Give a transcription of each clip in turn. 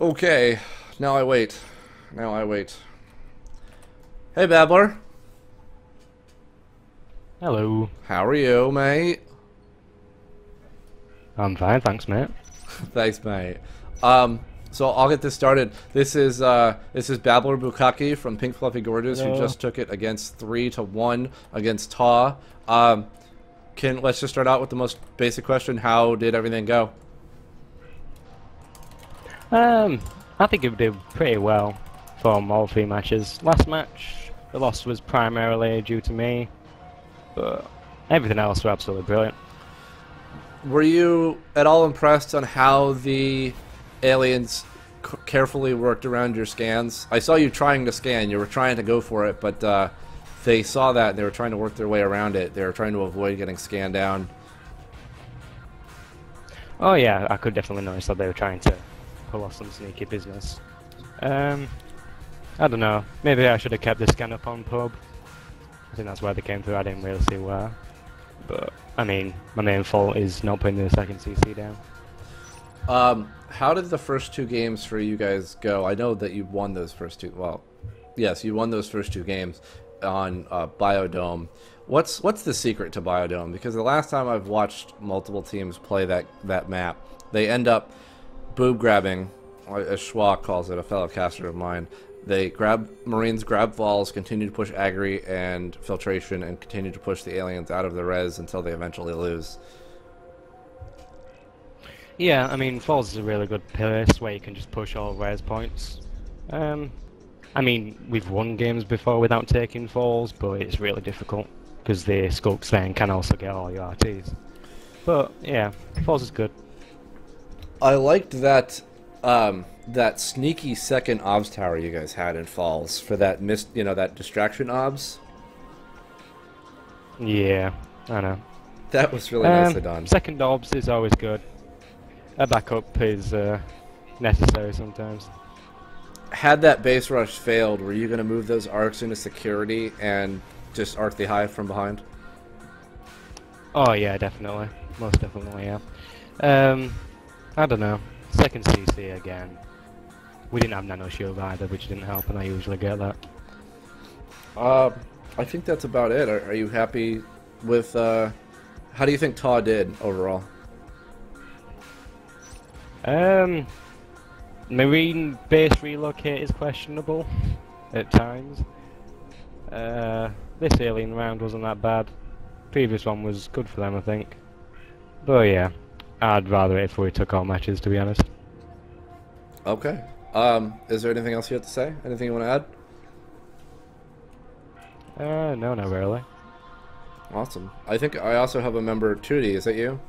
Okay, now I wait. Now I wait. Hey, Babbler. Hello. How are you, mate? I'm fine, thanks, mate. Thanks, mate. Um, so I'll get this started. This is uh, this is Babbler Bukaki from Pink Fluffy Gorges, who just took it against three to one against Ta. Um, can let's just start out with the most basic question: How did everything go? Um, I think it did pretty well from all three matches. Last match, the loss was primarily due to me, but everything else was absolutely brilliant. Were you at all impressed on how the aliens c- carefully worked around your scans? I saw you trying to scan. You were trying to go for it, but uh, they saw that and they were trying to work their way around it. They were trying to avoid getting scanned down. Oh yeah, I could definitely notice that they were trying to pull off some sneaky business. Um, I don't know. Maybe I should have kept the scan up on pub. I think that's where they came through. I didn't really see where. But I mean, my main fault is not putting the second CC down. Um, how did the first two games for you guys go? I know that you won those first two. Well, yes, you won those first two games on uh, Biodome. What's what's the secret to Biodome? Because the last time I've watched multiple teams play that that map, they end up boob grabbing, as Schwa calls it, a fellow caster of mine. They grab Marines, grab falls, continue to push Agri and filtration, and continue to push the aliens out of the res until they eventually lose. Yeah, I mean, Falls is a really good place where you can just push all res points. Um, I mean, we've won games before without taking Falls, but it's really difficult because the Skulks then can also get all your RTs. But yeah, Falls is good. I liked that um, that sneaky second obs tower you guys had in Falls for that missed, you know, that distraction obs. Yeah, I know. That was really Um, nicely done. Second obs is always good. A backup is uh, necessary sometimes. Had that base rush failed, were you going to move those arcs into security and just arc the hive from behind? Oh yeah, definitely, most definitely, yeah. Um, I don't know. Second CC again. We didn't have nano shield either, which didn't help, and I usually get that. Uh, I think that's about it. Are, are you happy with? Uh, how do you think Ta did overall? Um, marine base relocate is questionable at times. Uh, this alien round wasn't that bad. Previous one was good for them, I think. But yeah, I'd rather it if we took all matches, to be honest. Okay. Um, is there anything else you have to say? Anything you want to add? Uh, no, not really. Awesome. I think I also have a member, Tootie. Is that you?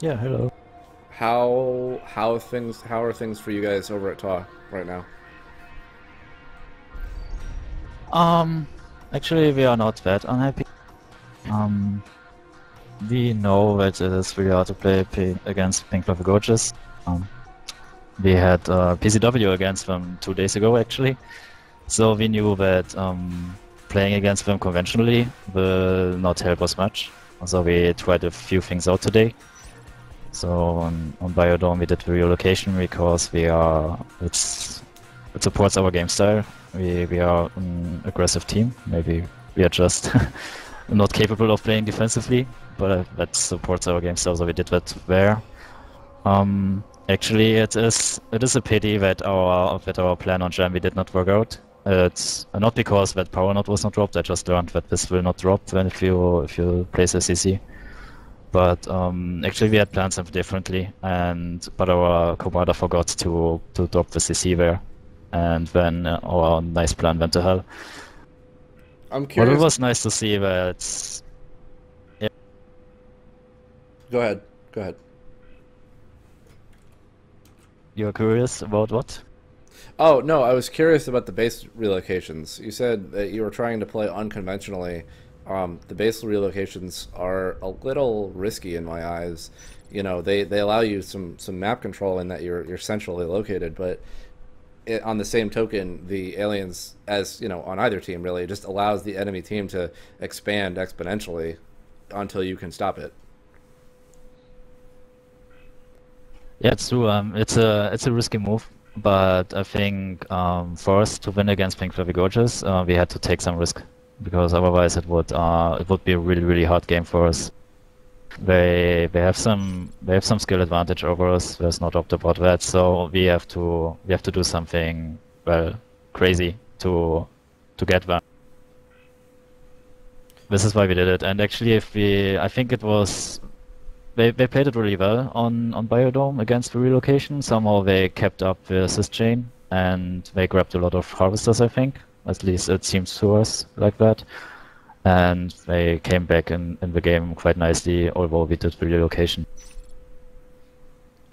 Yeah, hello. How how things how are things for you guys over at Ta right now? Um, actually, we are not that unhappy. Um, we know that it is really hard to play P- against Pink Fluffy Gorges. Um, we had uh, PCW against them two days ago, actually. So we knew that um, playing against them conventionally will not help us much. So we tried a few things out today. So on, on Biodome we did relocation because we are it's it supports our game style. We we are an aggressive team. Maybe we are just not capable of playing defensively, but uh, that supports our game style. So we did that there. Um, actually, it is it is a pity that our that our plan on Jambi did not work out. It's not because that power node was not dropped. I just learned that this will not drop when if you if you place a CC. But um, actually, we had planned something differently, and but our commander forgot to to drop the CC there, and then uh, our nice plan went to hell. I'm But curious. it was nice to see that. Go ahead. Go ahead. You're curious about what? Oh no, I was curious about the base relocations. You said that you were trying to play unconventionally. Um, the base relocations are a little risky in my eyes. You know, they, they allow you some, some map control in that you're you're centrally located, but it, on the same token, the aliens, as you know, on either team, really just allows the enemy team to expand exponentially until you can stop it. Yeah, it's true. Um, it's a it's a risky move, but I think um, for us to win against Pink Fluffy Gorges, uh, we had to take some risk because otherwise it would uh, it would be a really really hard game for us. They they have some they have some skill advantage over us. There's no about that. So we have to we have to do something well crazy to to get them. This is why we did it. And actually, if we, I think it was they, they played it really well on, on Biodome against the relocation. Somehow they kept up the assist chain and they grabbed a lot of harvesters, I think. At least it seems to us like that. And they came back in, in the game quite nicely, although we did the relocation.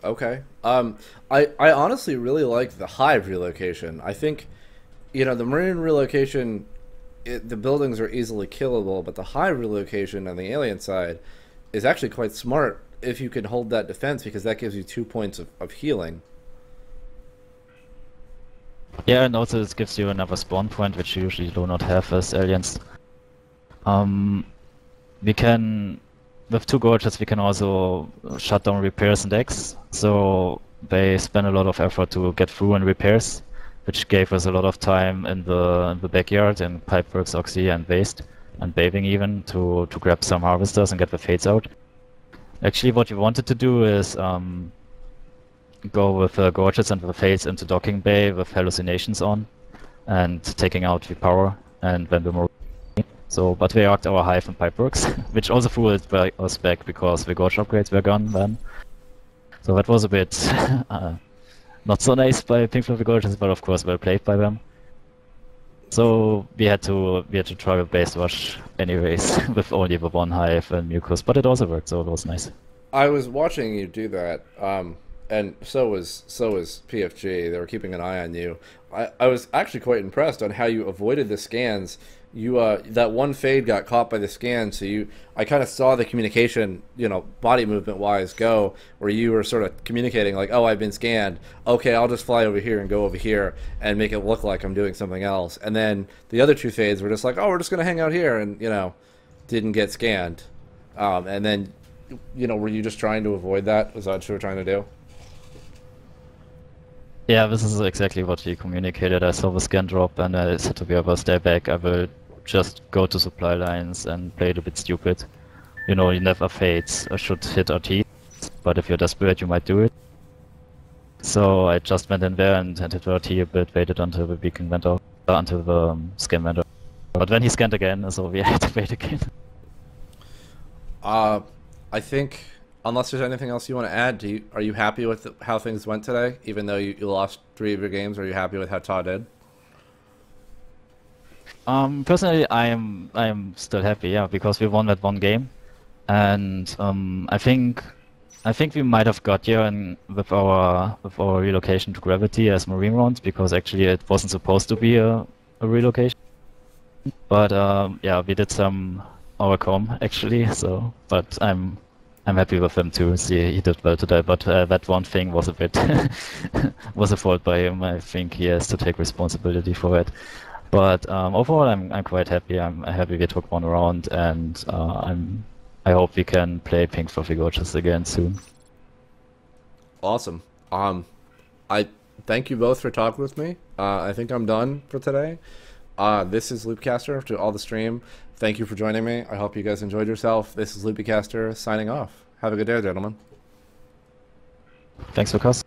Okay. Um, I, I honestly really like the Hive relocation. I think, you know, the Marine relocation, it, the buildings are easily killable, but the Hive relocation on the alien side is actually quite smart if you can hold that defense because that gives you two points of, of healing. Yeah, and also it gives you another spawn point, which you usually do not have as aliens. Um, we can, with two gorges, we can also shut down repairs and X. So they spend a lot of effort to get through and repairs, which gave us a lot of time in the in the backyard in Pipeworks, Oxy, and Waste, and Bathing even to to grab some harvesters and get the fades out. Actually, what we wanted to do is um, go with uh, gorges and the fades into docking bay with hallucinations on, and taking out the power, and then the more. So, but we arced our hive and pipeworks, which also threw us back because the gorge upgrades were gone then. So that was a bit uh, not so nice by Pink Fluffy Gorges, but of course well played by them. So we had to we had to try a base rush anyways with only the one hive and mucus, but it also worked, so it was nice. I was watching you do that, um, and so was so was PFG. They were keeping an eye on you. I, I was actually quite impressed on how you avoided the scans. You uh, that one fade got caught by the scan, so you I kind of saw the communication, you know, body movement wise go where you were sort of communicating like, oh, I've been scanned. Okay, I'll just fly over here and go over here and make it look like I'm doing something else. And then the other two fades were just like, oh, we're just gonna hang out here, and you know, didn't get scanned. Um, and then, you know, were you just trying to avoid that? Was that what you were trying to do? Yeah, this is exactly what he communicated. I saw the scan drop and I said to Gerber, stay back, I will just go to supply lines and play it a bit stupid. You know, you never fades. I should hit RT, but if you're desperate, you might do it. So I just went in there and, and hit RT a bit, waited until the beacon went off, uh, until the um, scan went off. But then he scanned again, so we had to wait again. Uh, I think unless there's anything else you want to add, do you, are you happy with how things went today? Even though you, you lost three of your games, are you happy with how Todd did? Um, personally, I am I am still happy, yeah, because we won that one game, and um, I think I think we might have got here in, with our with our relocation to gravity as marine rounds because actually it wasn't supposed to be a, a relocation, but um, yeah, we did some our com actually. So, but I'm I'm happy with him too. See, he did well today, but uh, that one thing was a bit was a fault by him. I think he has to take responsibility for it. But um, overall, I'm I'm quite happy. I'm happy we took one round, and uh, I'm I hope we can play Pink Fluffy Gorges again soon. Awesome. Um, I thank you both for talking with me. Uh, I think I'm done for today. Uh, this is Loopcaster to all the stream. Thank you for joining me. I hope you guys enjoyed yourself. This is Loopycaster signing off. Have a good day, gentlemen. Thanks for custom.